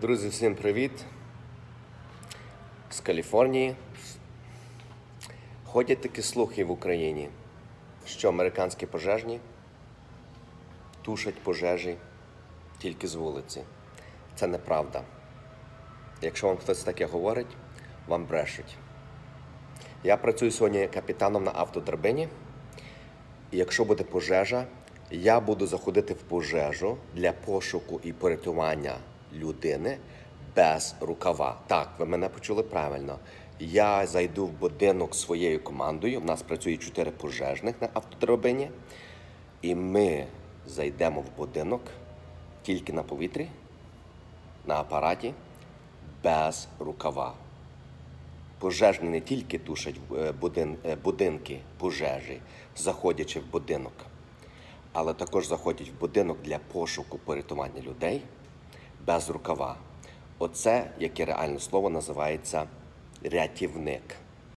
Друзі, всім привіт! З Каліфорнії. Ходять такі слухи в Україні, що американські пожежні тушать пожежі тільки з вулиці. Це неправда. Якщо вам хтось таке говорить, вам брешуть. Я працюю сьогодні капітаном на автодрабині. І якщо буде пожежа, я буду заходити в пожежу для пошуку і порятування людини без рукава. Так, ви мене почули правильно. Я зайду в будинок своєю командою. У нас працює чотири пожежних на автодрабині. І ми зайдемо в будинок тільки на повітрі, на апараті, без рукава. Пожежні не тільки тушать е, будин- е, будинки пожежі, заходячи в будинок, але також заходять в будинок для пошуку порятування людей без рукава. Оце, яке реальне слово називається рятівник.